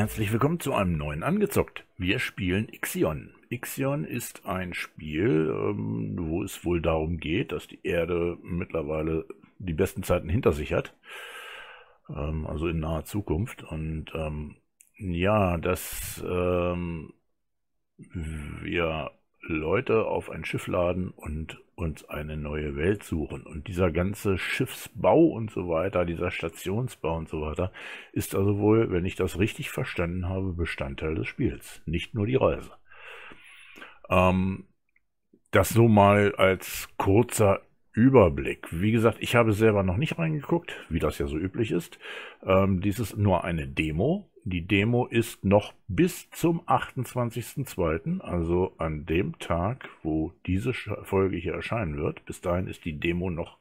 Herzlich willkommen zu einem neuen Angezockt. Wir spielen Ixion. Ixion ist ein Spiel, ähm, wo es wohl darum geht, dass die Erde mittlerweile die besten Zeiten hinter sich hat. Ähm, also in naher Zukunft. Und ähm, ja, dass wir Leute auf ein Schiff laden und uns eine neue Welt suchen. Und dieser ganze Schiffsbau und so weiter, dieser Stationsbau und so weiter, ist also wohl, wenn ich das richtig verstanden habe, Bestandteil des Spiels. Nicht nur die Reise. Ähm, das so mal als kurzer Überblick. Wie gesagt, ich habe selber noch nicht reingeguckt, wie das ja so üblich ist. Ähm, dies ist nur eine Demo. Die Demo ist noch bis zum 28.02., also an dem Tag, wo diese Folge hier erscheinen wird. Bis dahin ist die Demo noch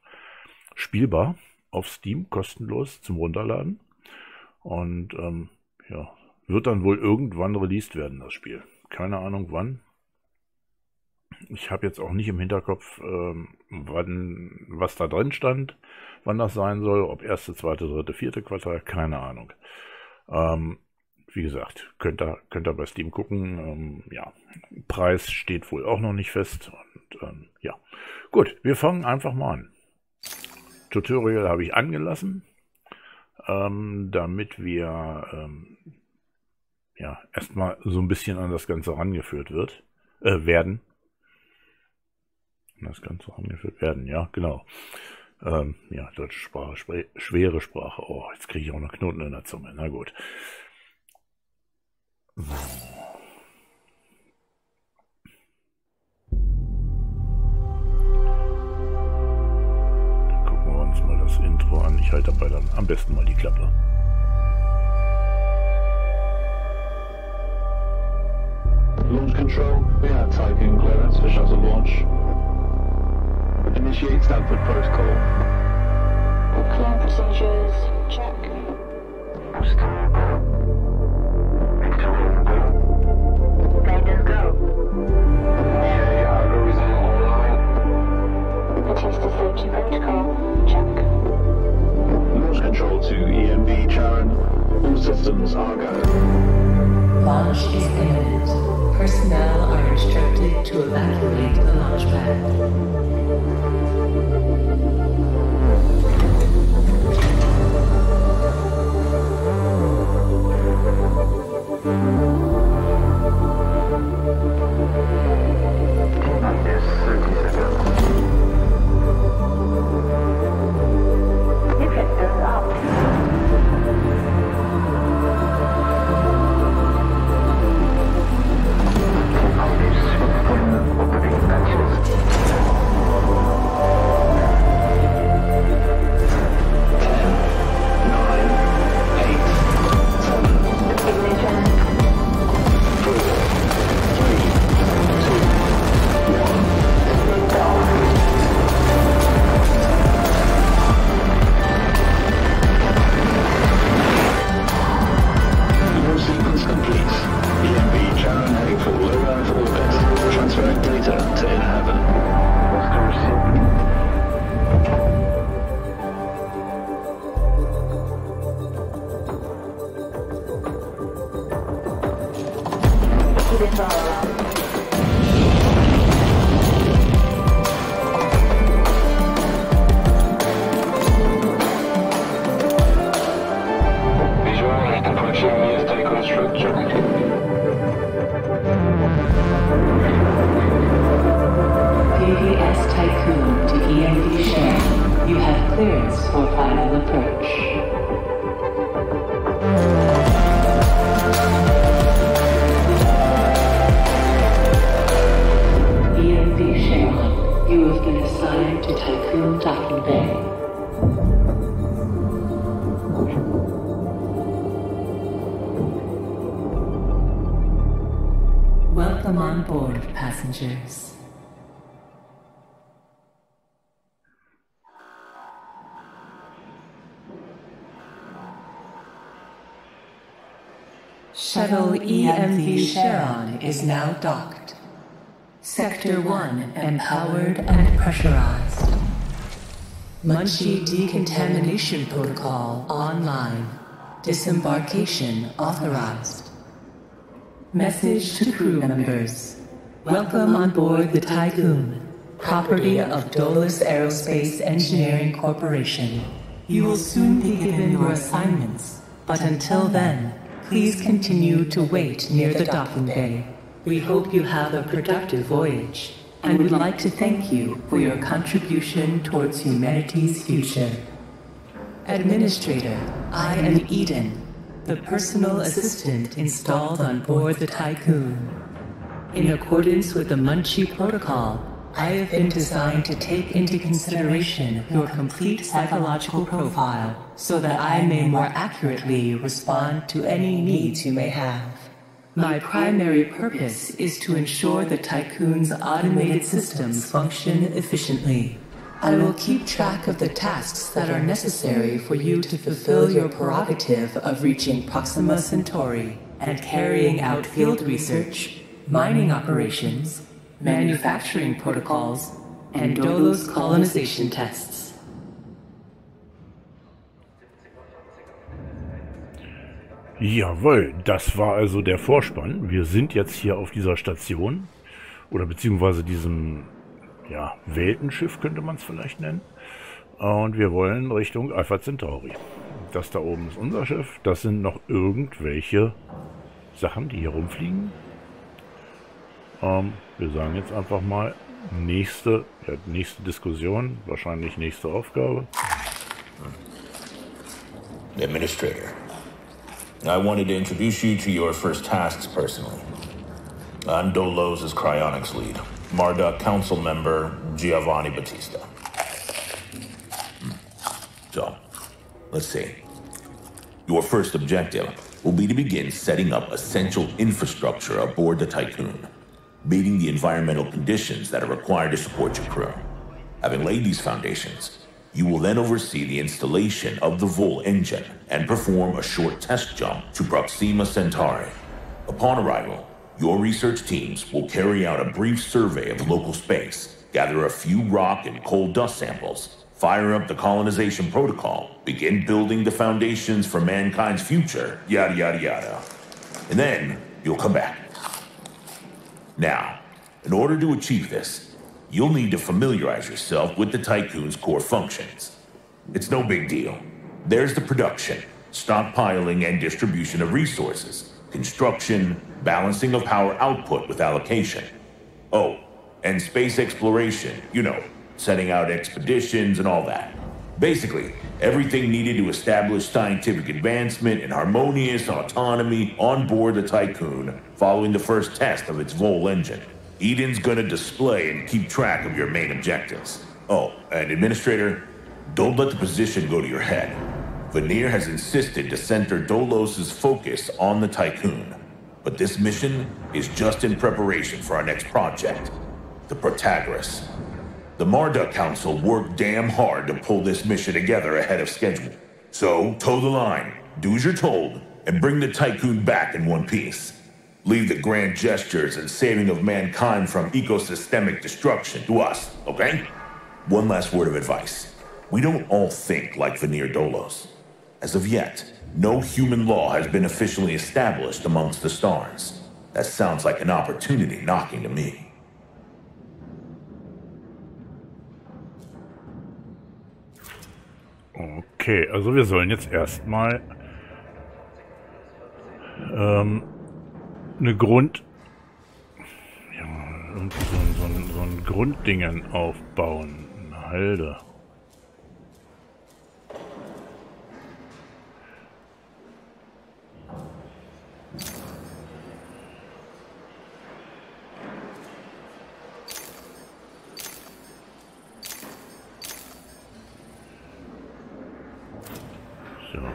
spielbar auf Steam, kostenlos zum Runterladen. Und ähm, ja, wird dann wohl irgendwann released werden, das Spiel. Keine Ahnung wann. Ich habe jetzt auch nicht im Hinterkopf, ähm, wann, was da drin stand, wann das sein soll, ob erste, zweite, dritte, vierte Quartal, keine Ahnung. Ähm, wie gesagt, könnt ihr, könnt ihr bei Steam gucken. Ähm, ja, Preis steht wohl auch noch nicht fest. Und ähm, ja, gut, wir fangen einfach mal an. Tutorial habe ich angelassen, ähm, damit wir ähm, ja erstmal so ein bisschen an das Ganze rangeführt wird, äh, werden. An das Ganze rangeführt werden, ja, genau. Ähm, ja, deutsche Sprache, schwere Sprache. Oh, jetzt kriege ich auch noch Knoten in der Zunge. Na gut. Gucken wir uns mal das Intro an. Ich halte dabei dann am besten mal die Klappe. Launch control, we have typing clearance for shuttle launch. Initiate Stanford protocol. Clear procedures, check. Guidance go. Okay, algorithm online. Batista safety protocol, check. Launch control to EMB Charon. All systems are go. Launch is imminent. Personnel are instructed to evacuate the launch pad. Welcome on board, passengers. Shuttle EMV Sharon is now docked. Sector 1 empowered and pressurized. Munchie decontamination protocol online. Disembarkation authorized. Message to crew members. Welcome on board the Tycoon, property of Dolus Aerospace Engineering Corporation. You will soon be given your assignments, but until then, please continue to wait near the docking bay. We hope you have a productive voyage and would like to thank you for your contribution towards humanity's future. Administrator, I am Eden, the personal assistant installed on board the Tycoon. In accordance with the Munchie Protocol, I have been designed to take into consideration your complete psychological profile so that I may more accurately respond to any needs you may have. My primary purpose is to ensure the Tycoon's automated systems function efficiently. I will keep track of the tasks that are necessary for you to fulfill your prerogative of reaching Proxima Centauri and carrying out field research, mining operations, manufacturing protocols, and Dolos colonization tests. Jawohl, das war also der Vorspann. Wir sind jetzt hier auf dieser Station oder beziehungsweise diesem ja, Weltenschiff könnte man es vielleicht nennen. Und wir wollen Richtung Alpha Centauri. Das da oben ist unser Schiff. Das sind noch irgendwelche Sachen, die hier rumfliegen. Ähm, wir sagen jetzt einfach mal nächste, ja, nächste Diskussion, wahrscheinlich nächste Aufgabe. Administrator, I wanted to introduce you to your first tasks personally. I'm Dolos' cryonics lead, Marduk council member Giovanni Batista. Hmm. So, let's see. Your first objective will be to begin setting up essential infrastructure aboard the Tycoon, meeting the environmental conditions that are required to support your crew. Having laid these foundations, you will then oversee the installation of the Vol engine and perform a short test jump to Proxima Centauri. Upon arrival, your research teams will carry out a brief survey of local space, gather a few rock and coal dust samples, fire up the colonization protocol, begin building the foundations for mankind's future, yada yada yada. And then you'll come back. Now, in order to achieve this, you'll need to familiarize yourself with the Tycoon's core functions. It's no big deal. There's the production, stockpiling, and distribution of resources, construction, balancing of power output with allocation. Oh, and space exploration, you know, setting out expeditions and all that. Basically, everything needed to establish scientific advancement and harmonious autonomy on board the Tycoon following the first test of its Vol engine. Eden's gonna display and keep track of your main objectives. Oh, and Administrator, don't let the position go to your head. Veneer has insisted to center Dolos's focus on the Tycoon. But this mission is just in preparation for our next project, the Protagoras. The Marduk Council worked damn hard to pull this mission together ahead of schedule. So, toe the line, do as you're told, and bring the Tycoon back in one piece. Leave the grand gestures and saving of mankind from ecosystemic destruction to us, okay? One last word of advice. We don't all think like Veneer Dolos. As of yet, no human law has been officially established amongst the stars. That sounds like an opportunity knocking to me. Okay, also wir sollen jetzt erstmal ähm, eine Grund... Ja, so, so, so ein Grunddingen aufbauen. Halde.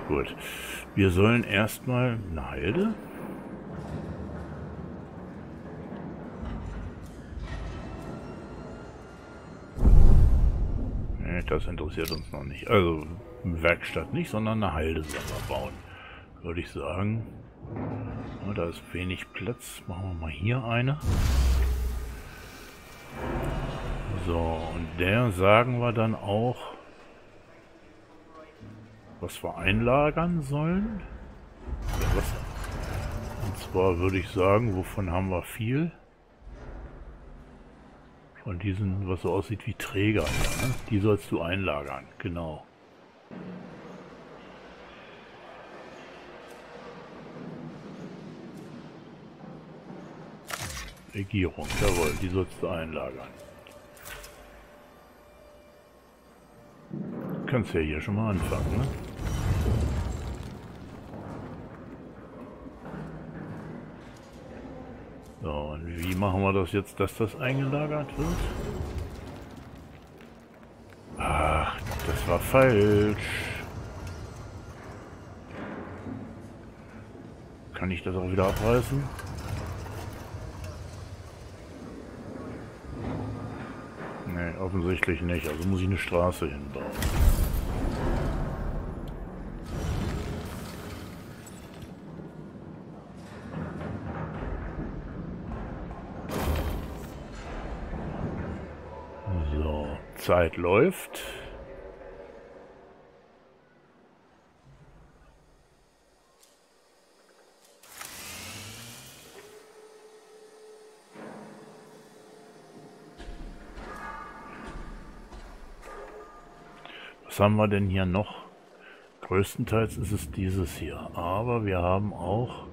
Gut. Wir sollen erstmal eine Halde. Nee, das interessiert uns noch nicht. Also, Werkstatt nicht, sondern eine Halde sollen wir bauen. Würde ich sagen. Ja, da ist wenig Platz. Machen wir mal hier eine. So, und der sagen wir dann auch, was wir einlagern sollen. Und zwar würde ich sagen, wovon haben wir viel? Von diesen, was so aussieht wie Träger. Ne? Die sollst du einlagern, genau. Regierung, jawohl, die sollst du einlagern. Kannst ja hier schon mal anfangen, ne? So, und wie machen wir das jetzt, dass das eingelagert wird? Ach, das war falsch. Kann ich das auch wieder abreißen? Nee, offensichtlich nicht. Also muss ich eine Straße hinbauen. Zeit läuft. Was haben wir denn hier noch? Größtenteils ist es dieses hier. Aber wir haben auch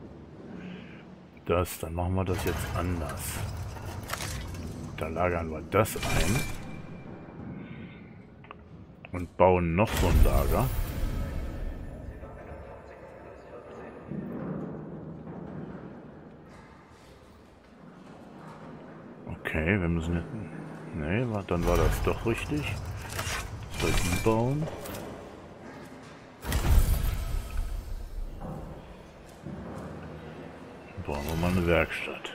das. Dann machen wir das jetzt anders. Da lagern wir das ein. Und bauen noch so ein Lager. Okay, wir müssen wa- dann war das doch richtig. Soll die bauen. Brauchen wir mal eine Werkstatt.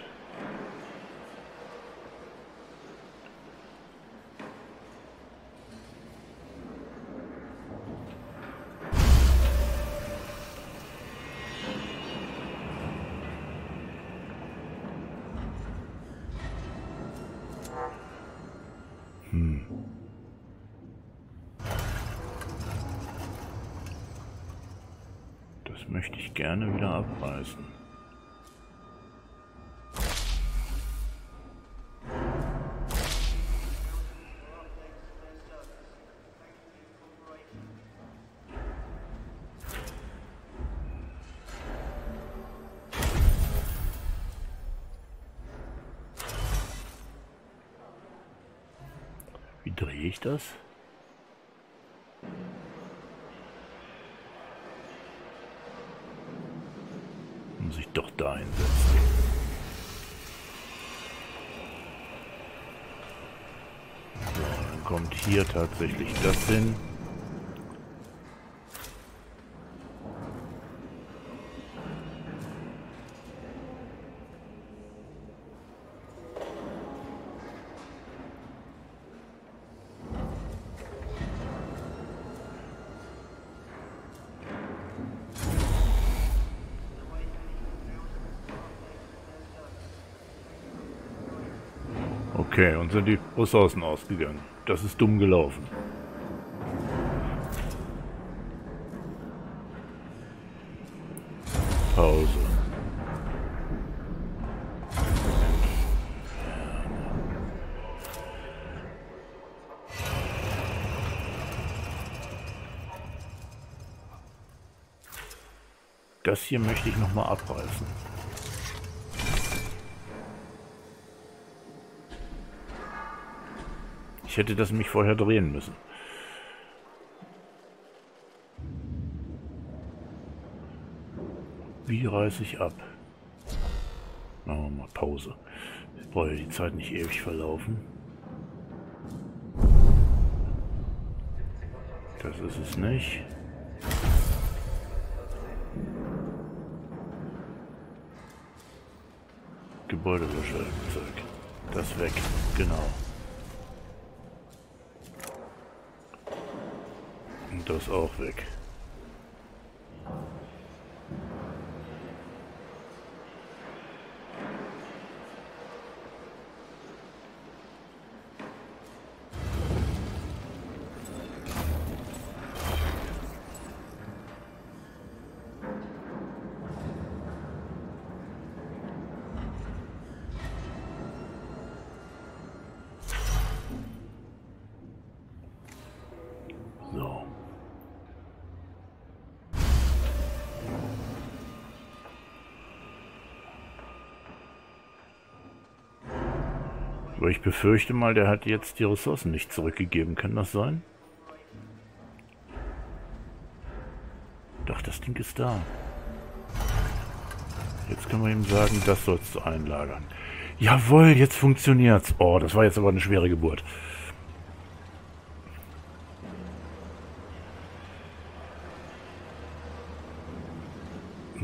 Abreißen. Wie drehe ich das? Muss ich doch da hinsetzen. So, dann kommt hier tatsächlich das hin. Und sind die Ressourcen ausgegangen. Das ist dumm gelaufen. Pause. Das hier möchte ich nochmal abreißen. Hätte das mich vorher drehen müssen. Wie reiße ich ab? Machen wir mal Pause. Ich brauche die Zeit nicht ewig verlaufen. Das ist es nicht. Gebäudewäschezeug. Das weg. Genau. Das auch weg. Aber ich befürchte mal, der hat jetzt die Ressourcen nicht zurückgegeben. Kann das sein? Doch, das Ding ist da. Jetzt können wir ihm sagen, das sollst du einlagern. Jawohl, jetzt funktioniert's. Oh, das war jetzt aber eine schwere Geburt.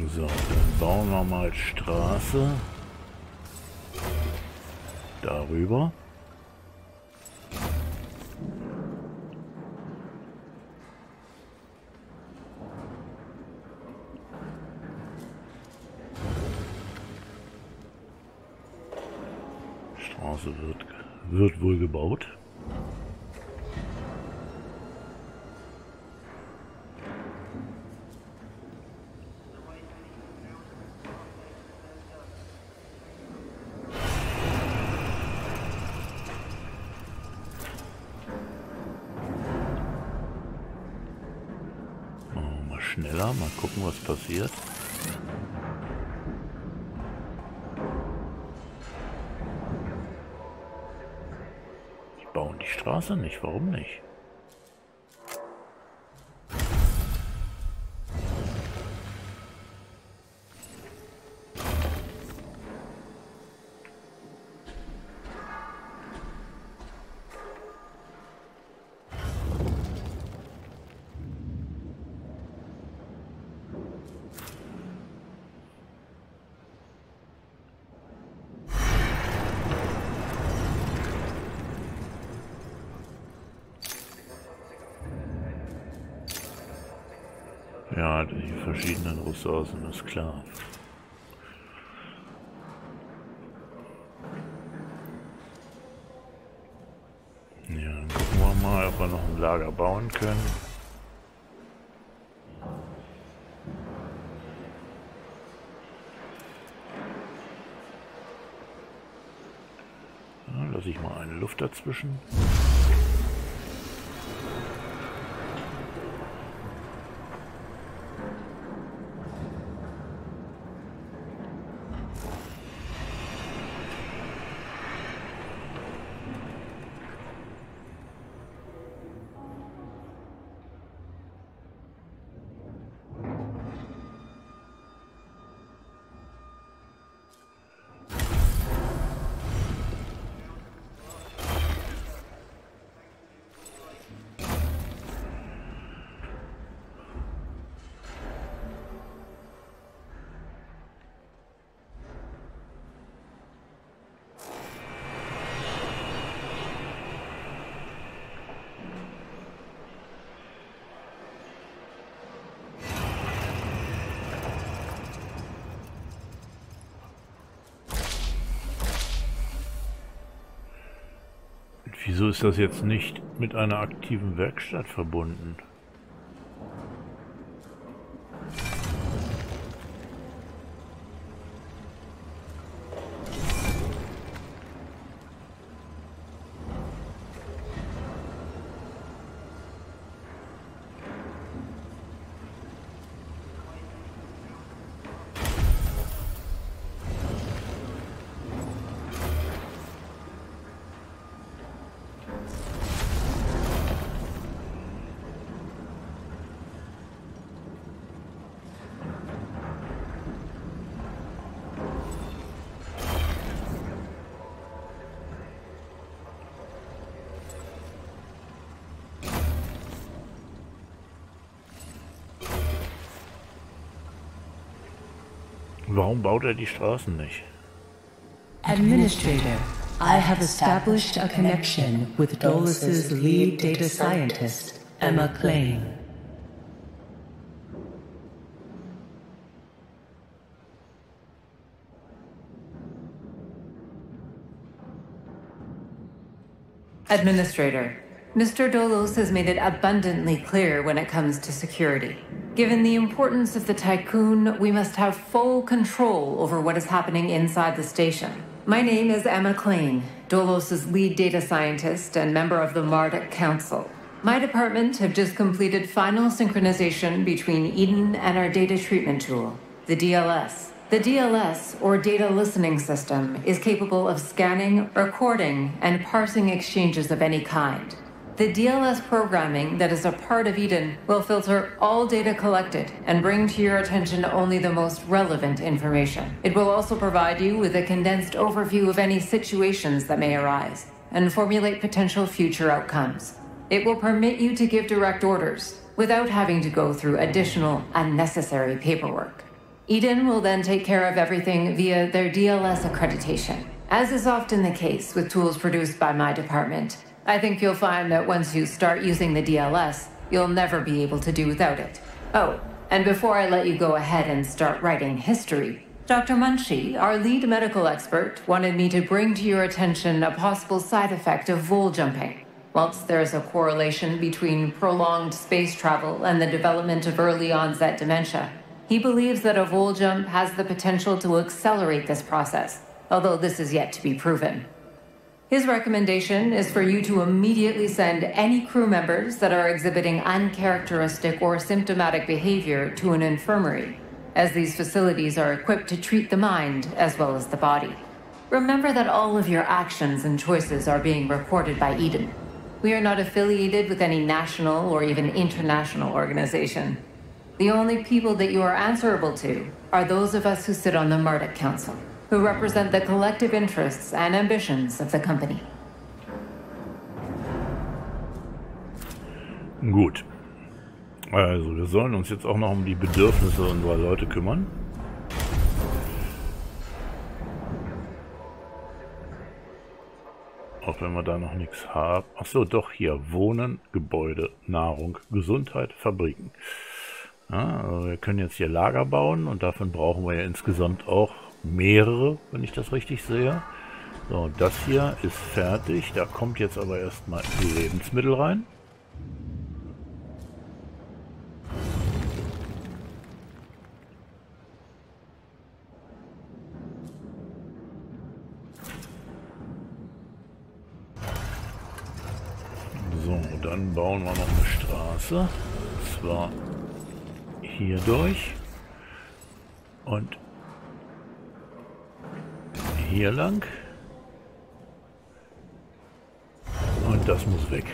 So, dann bauen wir mal Straße. Darüber. Straße wird, wird wohl gebaut. Gucken, was passiert. Die bauen die Straße nicht, warum nicht? Ressourcen, ist klar. Ja, dann gucken wir mal, ob wir noch ein Lager bauen können. Ja, lasse ich mal eine Luft dazwischen. Wieso ist das jetzt nicht mit einer aktiven Werkstatt verbunden? Warum baut er die Straßen nicht? Administrator, I have established a connection with Dolus's lead data scientist, Emma Klein. Administrator, Mr. Dolos has made it abundantly clear when it comes to security. Given the importance of the Tycoon, we must have full control over what is happening inside the station. My name is Emma Klein, Dolos's lead data scientist and member of the Marduk Council. My department have just completed final synchronization between Eden and our data treatment tool, the DLS. The DLS, or Data Listening System, is capable of scanning, recording, and parsing exchanges of any kind. The DLS programming that is a part of Eden will filter all data collected and bring to your attention only the most relevant information. It will also provide you with a condensed overview of any situations that may arise and formulate potential future outcomes. It will permit you to give direct orders without having to go through additional unnecessary paperwork. Eden will then take care of everything via their DLS accreditation. As is often the case with tools produced by my department, I think you'll find that once you start using the DLS, you'll never be able to do without it. Oh, and before I let you go ahead and start writing history, Dr. Munchie, our lead medical expert, wanted me to bring to your attention a possible side effect of vol jumping. Whilst there is a correlation between prolonged space travel and the development of early onset dementia, he believes that a vol jump has the potential to accelerate this process, although this is yet to be proven. His recommendation is for you to immediately send any crew members that are exhibiting uncharacteristic or symptomatic behavior to an infirmary, as these facilities are equipped to treat the mind as well as the body. Remember that all of your actions and choices are being reported by Eden. We are not affiliated with any national or even international organization. The only people that you are answerable to are those of us who sit on the Murdoch Council, who represent the collective interests and ambitions of the company. Gut. Also, wir sollen uns jetzt auch noch um die Bedürfnisse unserer Leute kümmern. Auch wenn wir da noch nichts haben. Achso, doch hier. Wohnen, Gebäude, Nahrung, Gesundheit, Fabriken. Ja, also wir können jetzt hier Lager bauen und davon brauchen wir ja insgesamt auch mehrere, wenn ich das richtig sehe. So, das hier ist fertig. Da kommt jetzt aber erstmal Lebensmittel rein. So, dann bauen wir noch eine Straße. Und zwar hier durch. Und hier lang. Und das muss weg.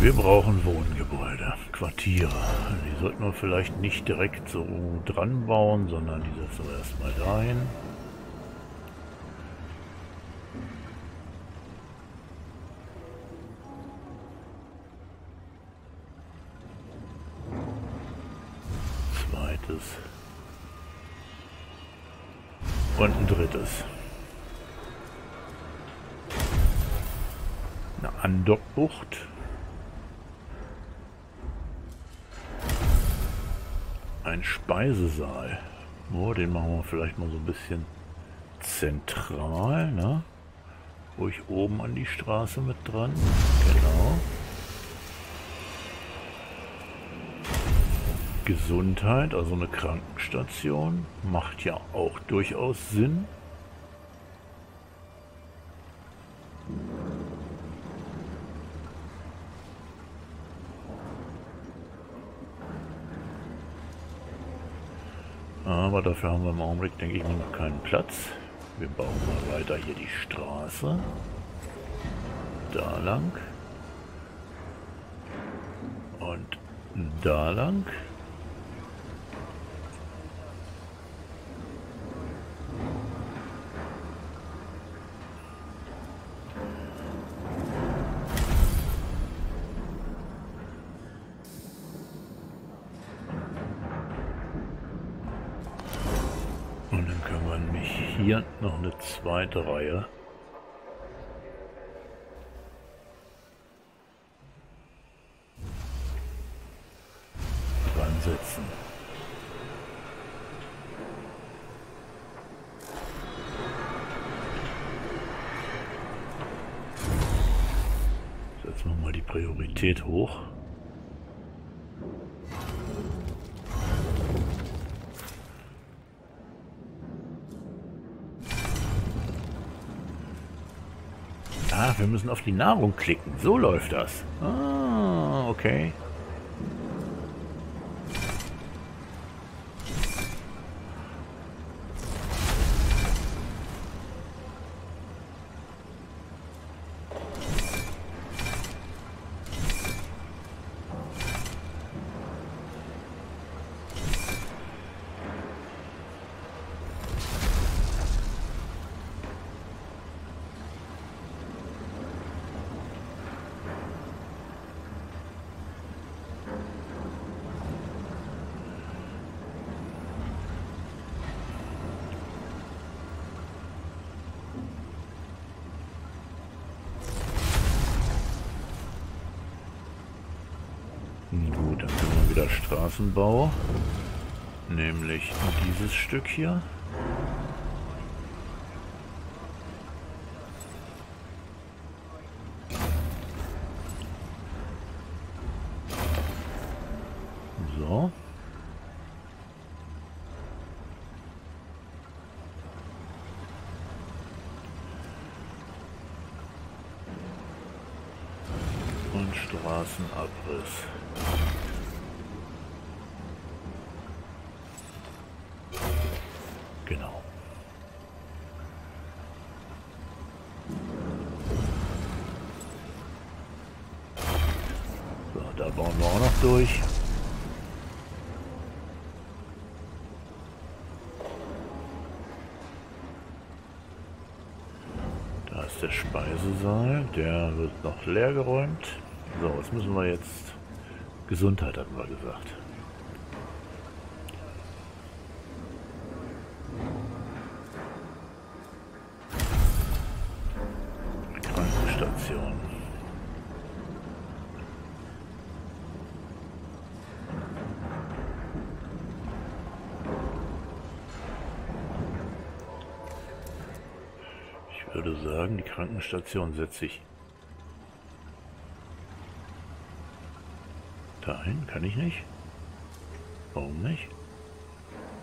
Wir brauchen Wohngebäude, Quartiere. Die sollten wir vielleicht nicht direkt so dran bauen, sondern die setzen wir erstmal dahin. Andockbucht. Ein Speisesaal. Oh, den machen wir vielleicht mal so ein bisschen zentral, ne? Ruhig oben an die Straße mit dran. Genau. Gesundheit, also eine Krankenstation, macht ja auch durchaus Sinn. Aber dafür haben wir im Augenblick, denke ich noch keinen Platz. Wir bauen mal weiter hier die Straße. Da lang. Und da lang. Eine zweite Reihe dran setzen. Setzen wir mal die Priorität hoch. Wir müssen auf die Nahrung klicken. So läuft das. Ah, okay. Gut, dann wieder Straßenbau. Nämlich dieses Stück hier. So. Und Straßenabriss. Genau. So, da bauen wir auch noch durch. Da ist der Speisesaal, der wird noch leer geräumt. So, was müssen wir jetzt? Gesundheit hatten wir gesagt. Krankenstation. Ich würde sagen, die Krankenstation setze ich dahin. Kann ich nicht? Warum nicht?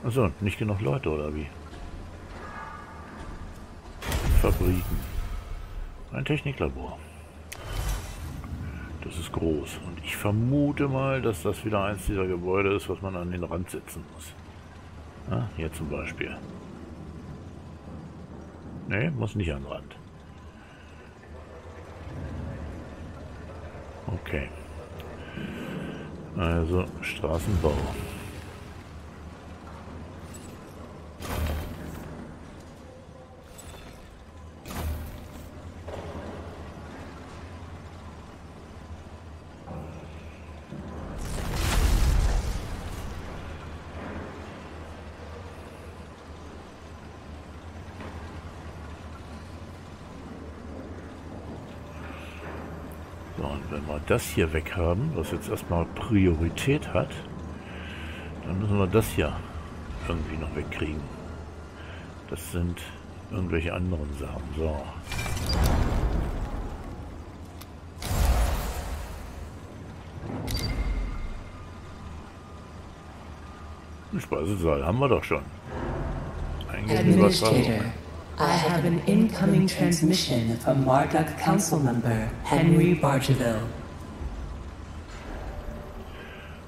Achso, nicht genug Leute oder wie? Fabriken. Ein Techniklabor. Das ist groß. Und ich vermute mal, dass das wieder eins dieser Gebäude ist, was man an den Rand setzen muss. Ja, hier zum Beispiel. Ne, muss nicht an den Rand. Okay. Also Straßenbau. Das hier weg haben, was jetzt erstmal Priorität hat, dann müssen wir das hier irgendwie noch wegkriegen. Das sind irgendwelche anderen Sachen. So. Den Speisesaal haben wir doch schon. Administrator, I have an incoming transmission from Marduk Council Member Henry Bargeville.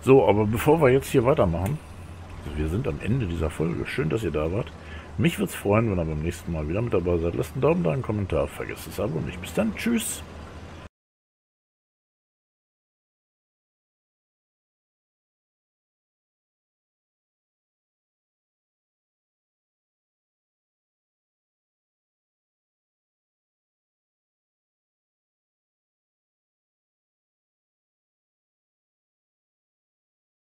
So, aber bevor wir jetzt hier weitermachen, also wir sind am Ende dieser Folge. Schön, dass ihr da wart. Mich würde es freuen, wenn ihr beim nächsten Mal wieder mit dabei seid. Lasst einen Daumen da, einen Kommentar, vergesst das Abo nicht. Bis dann, tschüss.